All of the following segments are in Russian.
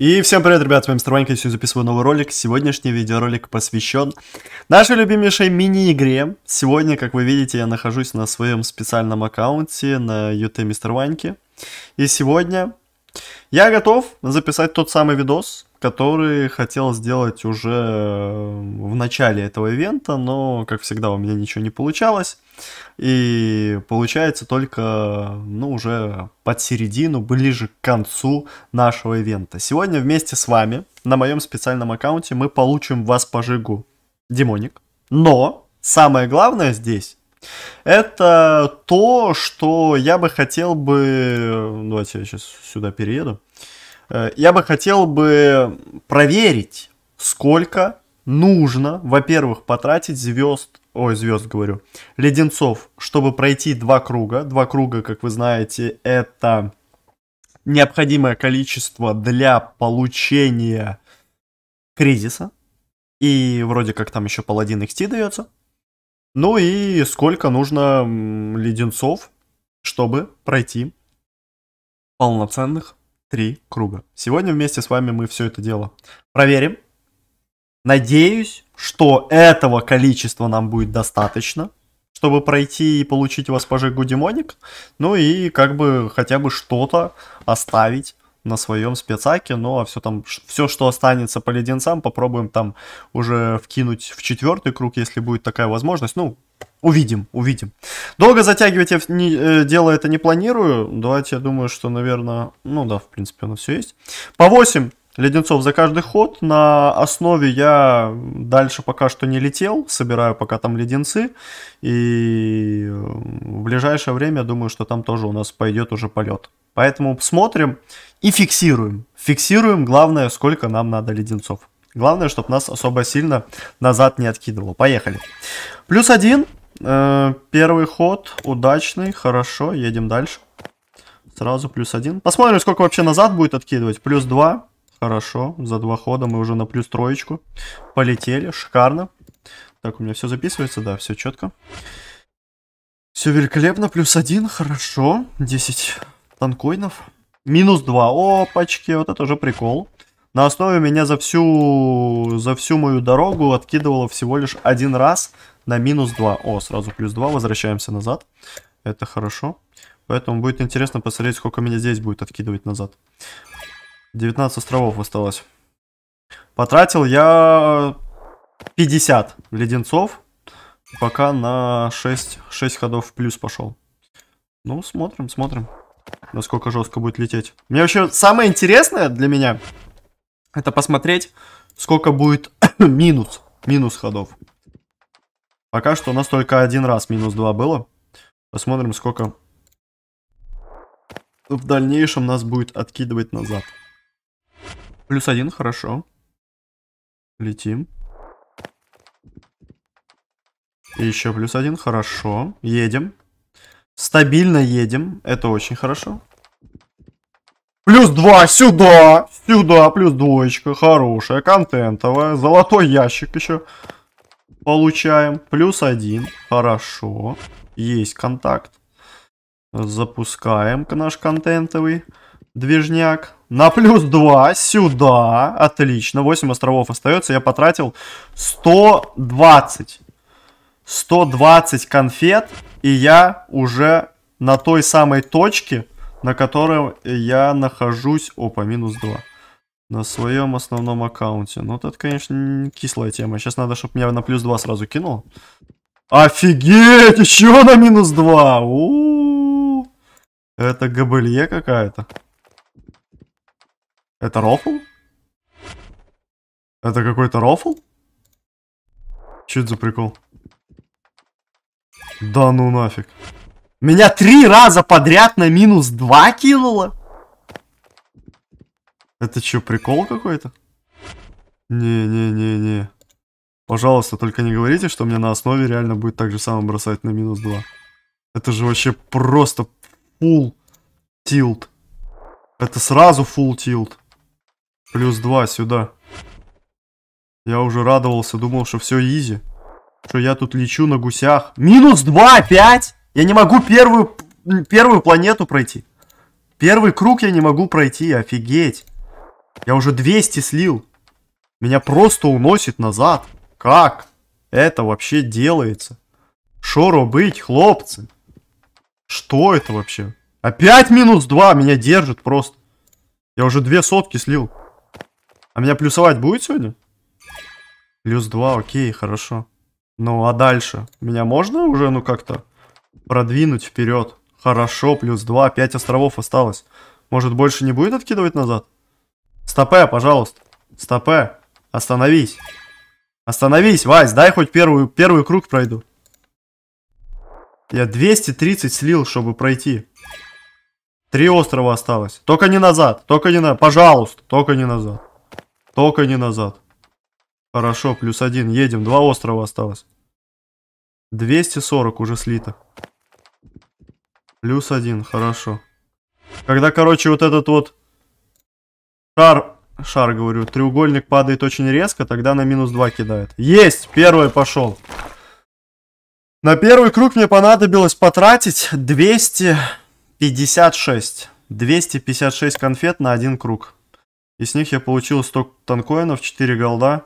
И всем привет, ребят, с вами Мистер Ванька, сегодня записываю новый ролик. Сегодняшний видеоролик посвящен нашей любимейшей мини-игре. Сегодня, как вы видите, я нахожусь на своем специальном аккаунте на UT Мистер Ваньки. И сегодня я готов записать тот самый видос, который хотел сделать уже в начале этого ивента, но, как всегда, у меня ничего не получалось. И получается только, ну, уже под середину, ближе к концу нашего ивента. Сегодня вместе с вами на моем специальном аккаунте мы получим вас пожигу Демоник. Но самое главное здесь это то, что я бы хотел бы... Давайте я сейчас сюда перееду. Э, я бы хотел бы проверить, сколько нужно, во-первых, потратить звезд, ой, звезд говорю, леденцов, чтобы пройти два круга. Два круга, как вы знаете, это необходимое количество для получения кризиса. И вроде как там еще паладин XT дается. Ну и сколько нужно леденцов, чтобы пройти полноценных три круга. Сегодня вместе с вами мы все это дело проверим. Надеюсь, что этого количества нам будет достаточно, чтобы пройти и получить у вас пожигу демоник. Ну и как бы хотя бы что-то оставить на своем спецаке, а все там, все, что останется по леденцам, попробуем там уже вкинуть в четвертый круг, если будет такая возможность. Ну, увидим, увидим. Долго затягивать я не, э, дело это не планирую. Давайте, я думаю, что, наверное, ну да, в принципе, оно все есть. По 8 леденцов за каждый ход. На основе я дальше пока что не летел, собираю пока там леденцы. И в ближайшее время, думаю, что там тоже у нас пойдет уже полет. Поэтому смотрим и фиксируем. Фиксируем, главное, сколько нам надо леденцов. Главное, чтобы нас особо сильно назад не откидывало. Поехали. Плюс один. Э, первый ход удачный, хорошо, едем дальше. Сразу плюс один. Посмотрим, сколько вообще назад будет откидывать. Плюс два. Хорошо, за два хода мы уже на плюс троечку. Полетели, шикарно. Так, у меня все записывается, да, все четко. Все великолепно, плюс один, хорошо. 10 танкоинов. Минус 2. Опачки, вот это уже прикол. На основе меня за всю, за всю мою дорогу откидывало всего лишь один раз на минус 2. О, сразу плюс 2, возвращаемся назад. Это хорошо. Поэтому будет интересно посмотреть, сколько меня здесь будет откидывать назад. 19 островов осталось. Потратил я 50 леденцов. Пока на 6, 6 ходов плюс пошел. Ну, смотрим, смотрим насколько жестко будет лететь. Мне вообще самое интересное для меня, это посмотреть, сколько будет минус, минус ходов. Пока что у нас только один раз минус 2 было. Посмотрим, сколько в дальнейшем нас будет откидывать назад. Плюс один, хорошо. Летим. И еще плюс один, хорошо. Едем. Стабильно едем. Это очень хорошо. Плюс два сюда. Сюда плюс двоечка. Хорошая, контентовая. Золотой ящик еще получаем. Плюс один. Хорошо. Есть контакт. Запускаем наш контентовый движняк. На плюс 2 сюда. Отлично. 8 островов остается. Я потратил 120. 120 конфет и я уже на той самой точке, на которой я нахожусь... Опа, минус 2. На своем основном аккаунте. Ну, это, конечно, кислая тема. Сейчас надо, чтобы меня на плюс 2 сразу кинул. Офигеть! Еще на минус 2! У -у -у. Это габелье какая-то. Это рофл? Это какой-то рофл? Это за прикол? Да ну нафиг. Меня три раза подряд на минус два кинуло? Это что, прикол какой-то? Не-не-не-не. Пожалуйста, только не говорите, что мне на основе реально будет так же самое бросать на минус 2. Это же вообще просто full тилт. Это сразу full тилт. Плюс 2 сюда. Я уже радовался, думал, что все изи. Что я тут лечу на гусях. Минус 2 опять? Я не могу первую, первую планету пройти. Первый круг я не могу пройти, офигеть. Я уже 200 слил. Меня просто уносит назад. Как это вообще делается? Шо робить, хлопцы? Что это вообще? Опять минус 2 меня держит просто. Я уже две сотки слил. А меня плюсовать будет сегодня? Плюс 2, окей, хорошо. Ну, а дальше? Меня можно уже, ну, как-то продвинуть вперед? Хорошо, плюс 2, 5 островов осталось. Может, больше не будет откидывать назад? Стопе, пожалуйста. Стопе, остановись. Остановись, Вась, дай хоть первую, первый круг пройду. Я 230 слил, чтобы пройти. Три острова осталось. Только не назад, только не на... Пожалуйста, только не назад. Только не назад. Хорошо, плюс один. Едем. Два острова осталось. 240 уже слито. Плюс один, хорошо. Когда, короче, вот этот вот шар, шар, говорю, треугольник падает очень резко, тогда на минус 2 кидает. Есть! Первый пошел. На первый круг мне понадобилось потратить 256. 256 конфет на один круг. Из них я получил 100 танкоинов, 4 голда,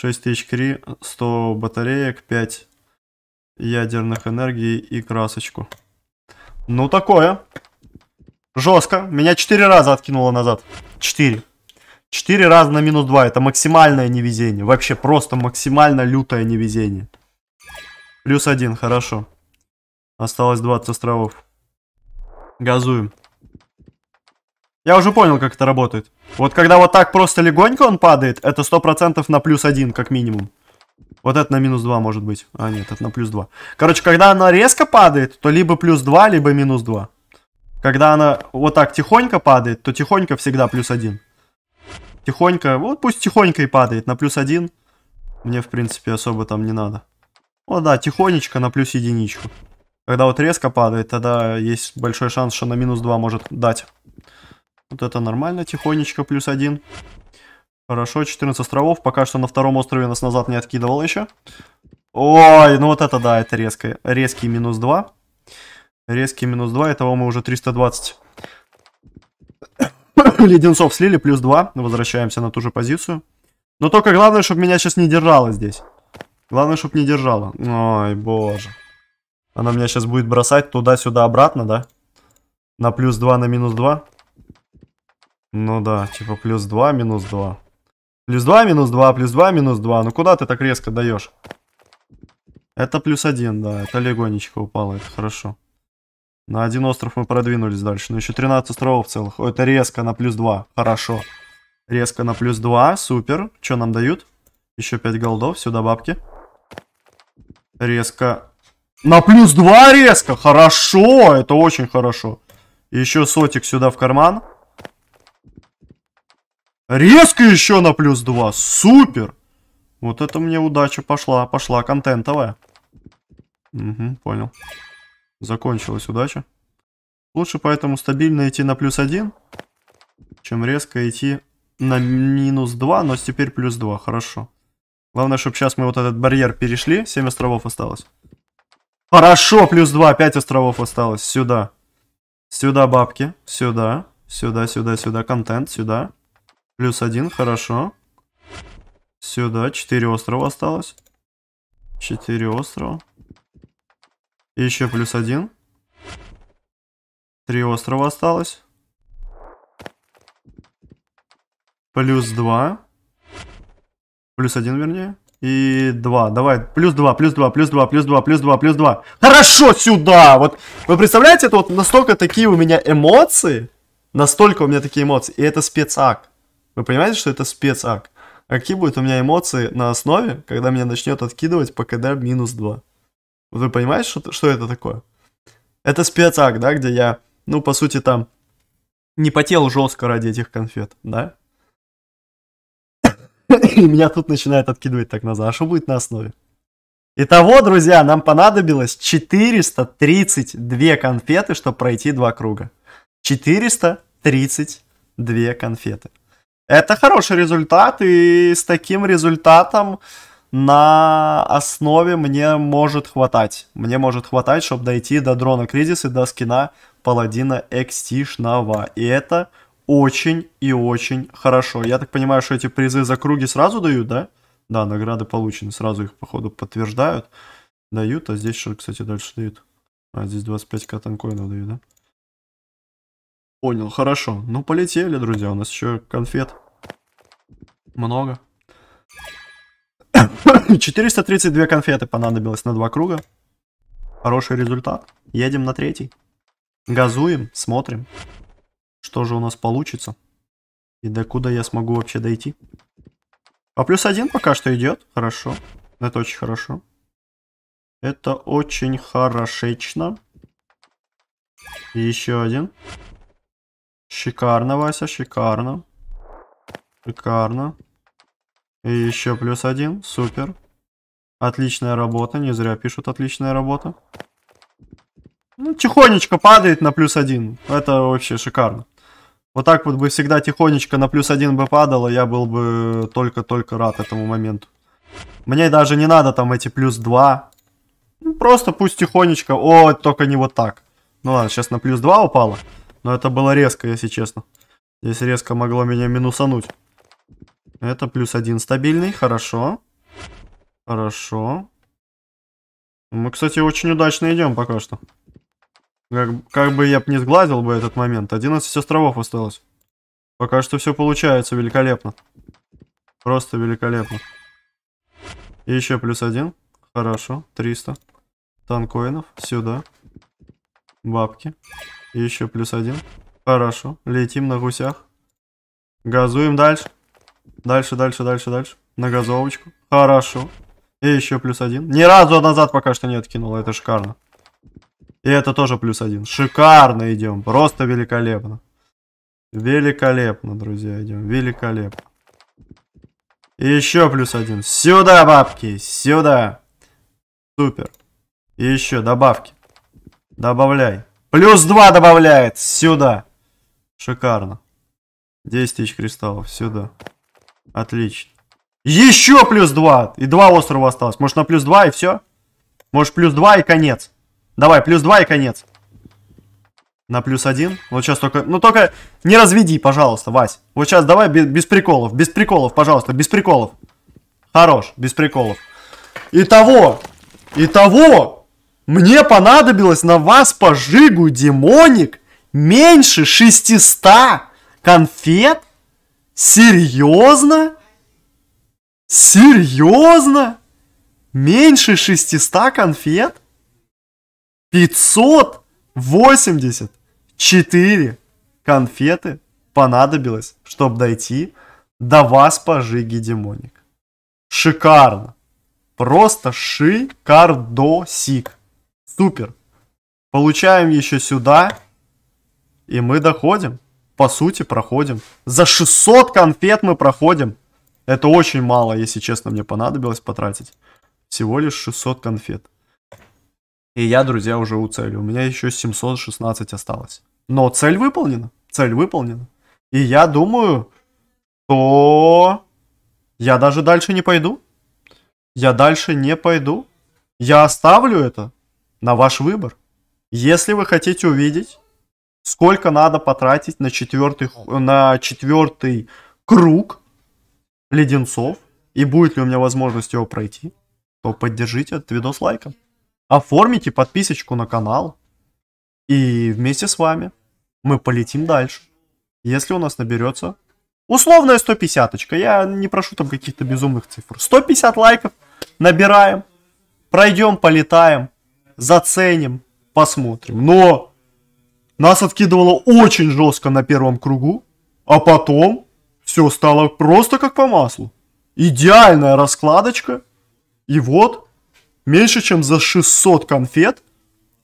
6 тысяч кри, 100 батареек, 5 ядерных энергий и красочку. Ну, такое. Жестко. Меня 4 раза откинуло назад. 4. 4 раза на минус 2. Это максимальное невезение. Вообще просто максимально лютое невезение. Плюс 1, хорошо. Осталось 20 островов. Газуем. Я уже понял, как это работает. Вот когда вот так просто легонько он падает, это 100% на плюс 1, как минимум. Вот это на минус 2 может быть. А, нет, это на плюс 2. Короче, когда она резко падает, то либо плюс 2, либо минус 2. Когда она вот так тихонько падает, то тихонько всегда плюс 1. Тихонько, вот пусть тихонько и падает на плюс 1. Мне, в принципе, особо там не надо. О, да, тихонечко на плюс единичку. Когда вот резко падает, тогда есть большой шанс, что на минус 2 может дать. Вот это нормально, тихонечко, плюс 1. Хорошо, 14 островов. Пока что на втором острове нас назад не откидывал еще. Ой, ну вот это да, это резко. Резкий минус 2. Резкий минус 2, этого мы уже 320 леденцов слили, плюс 2. Возвращаемся на ту же позицию. Но только главное, чтобы меня сейчас не держало здесь. Главное, чтобы не держало. Ой, боже. Она меня сейчас будет бросать туда-сюда обратно, да? На плюс 2, на минус 2. Ну да, типа плюс 2, минус 2. Плюс 2, минус 2, плюс 2, минус 2. Ну куда ты так резко даешь? Это плюс 1, да. Это легонечко упало, это хорошо. На один остров мы продвинулись дальше. Ну еще 13 островов целых. О, это резко на плюс 2. Хорошо. Резко на плюс 2. Супер. Что нам дают? Еще 5 голдов. Сюда бабки. Резко на плюс 2 резко. Хорошо. Это очень хорошо. Еще сотик сюда в карман. Резко еще на плюс 2. Супер. Вот это мне удача пошла. Пошла контентовая. Угу, понял. Закончилась удача. Лучше поэтому стабильно идти на плюс 1, чем резко идти на минус 2, но теперь плюс 2. Хорошо. Главное, чтобы сейчас мы вот этот барьер перешли. 7 островов осталось. Хорошо, плюс 2, 5 островов осталось. Сюда. Сюда бабки. Сюда. Сюда, сюда, сюда. Контент, сюда. Плюс 1, хорошо. Сюда, 4 острова осталось. 4 острова. И еще плюс 1. 3 острова осталось. Плюс 2. Плюс 1, вернее. И 2. Давай. Плюс 2, плюс 2, плюс 2, плюс 2, плюс 2, плюс 2. Хорошо, сюда! Вот вы представляете, это вот настолько такие у меня эмоции. Настолько у меня такие эмоции. И это спецак. Вы понимаете, что это спецак? А какие будут у меня эмоции на основе, когда меня начнет откидывать по КД минус 2? Вы понимаете, что, что это такое? Это спецак, да, где я, ну, по сути, там не потел жестко ради этих конфет, да? И меня тут начинает откидывать так назад. А что будет на основе? Итого, друзья, нам понадобилось 432 конфеты, чтобы пройти два круга. 432 конфеты. Это хороший результат, и с таким результатом на основе мне может хватать. Мне может хватать, чтобы дойти до дрона кризиса, до скина паладина экстишного. И это очень и очень хорошо. Я так понимаю, что эти призы за круги сразу дают, да? Да, награды получены, сразу их, походу, подтверждают. Дают, а здесь что, кстати, дальше дают? А, здесь 25к танкоинов дают, да? Понял, хорошо. Ну, полетели, друзья, у нас еще конфет. Много. 432 конфеты понадобилось на два круга. Хороший результат. Едем на третий. Газуем, смотрим, что же у нас получится. И до куда я смогу вообще дойти. А плюс один пока что идет. Хорошо. Это очень хорошо. Это очень хорошечно. И еще один. Шикарно, Вася, шикарно. Шикарно. И еще плюс один. Супер. Отличная работа. Не зря пишут отличная работа. Ну, тихонечко падает на плюс один. Это вообще шикарно. Вот так вот бы всегда тихонечко на плюс один бы падало, я был бы только-только рад этому моменту. Мне даже не надо там эти плюс два. Ну, просто пусть тихонечко. О, только не вот так. Ну ладно, сейчас на плюс два упало. Но это было резко, если честно. Здесь резко могло меня минусануть. Это плюс один стабильный, хорошо. Хорошо. Мы, кстати, очень удачно идем пока что. Как, как бы я не сглазил бы этот момент. 11 островов осталось. Пока что все получается великолепно. Просто великолепно. И еще плюс один. Хорошо. 300. Танкоинов. Сюда. Бабки. Еще плюс один. Хорошо. Летим на гусях. Газуем дальше. Дальше, дальше, дальше, дальше. На газовочку. Хорошо. И еще плюс один. Ни разу назад пока что не откинул. Это шикарно. И это тоже плюс один. Шикарно идем. Просто великолепно. Великолепно, друзья, идем. Великолепно. Еще плюс один. Сюда, бабки, сюда. Супер. Еще добавки. Добавляй. Плюс два добавляет. Сюда. Шикарно. 10 тысяч кристаллов. Сюда. Отлично. Еще плюс два. И два острова осталось. Может на плюс два и все? Может плюс два и конец. Давай, плюс 2 и конец. На плюс 1. Вот сейчас только... Ну только не разведи, пожалуйста, Вась. Вот сейчас давай без приколов. Без приколов, пожалуйста, без приколов. Хорош, без приколов. Итого, итого, мне понадобилось на вас пожигу демоник меньше 600 конфет? Серьезно? Серьезно? Меньше 600 конфет? 584 конфеты понадобилось, чтобы дойти до вас пожиги демоник. Шикарно. Просто шикардосик. Супер. Получаем еще сюда. И мы доходим. По сути, проходим. За 600 конфет мы проходим. Это очень мало, если честно, мне понадобилось потратить. Всего лишь 600 конфет. И я, друзья, уже у цели. У меня еще 716 осталось. Но цель выполнена. Цель выполнена. И я думаю, что я даже дальше не пойду. Я дальше не пойду. Я оставлю это на ваш выбор. Если вы хотите увидеть, сколько надо потратить на четвертый, на четвертый круг леденцов, и будет ли у меня возможность его пройти, то поддержите этот видос лайком оформите подписочку на канал, и вместе с вами мы полетим дальше. Если у нас наберется условная 150 -очка. я не прошу там каких-то безумных цифр. 150 лайков набираем, пройдем, полетаем, заценим, посмотрим. Но нас откидывало очень жестко на первом кругу, а потом все стало просто как по маслу. Идеальная раскладочка. И вот меньше чем за 600 конфет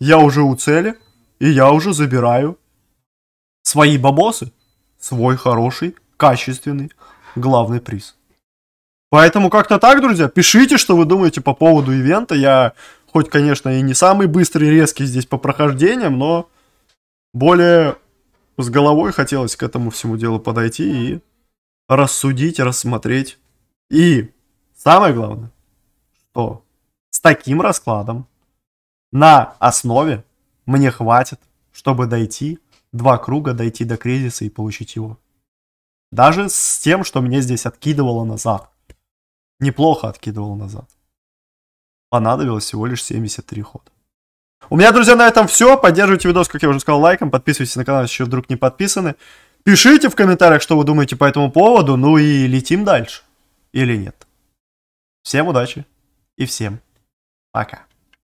я уже у цели, и я уже забираю свои бабосы, свой хороший, качественный главный приз. Поэтому как-то так, друзья, пишите, что вы думаете по поводу ивента. Я хоть, конечно, и не самый быстрый, резкий здесь по прохождениям, но более с головой хотелось к этому всему делу подойти и рассудить, рассмотреть. И самое главное, что с таким раскладом на основе мне хватит, чтобы дойти два круга дойти до кризиса и получить его. Даже с тем, что мне здесь откидывало назад. Неплохо откидывало назад. Понадобилось всего лишь 73 хода. У меня, друзья, на этом все. Поддерживайте видос, как я уже сказал, лайком. Подписывайтесь на канал, если еще вдруг не подписаны. Пишите в комментариях, что вы думаете по этому поводу. Ну и летим дальше. Или нет. Всем удачи и всем пока.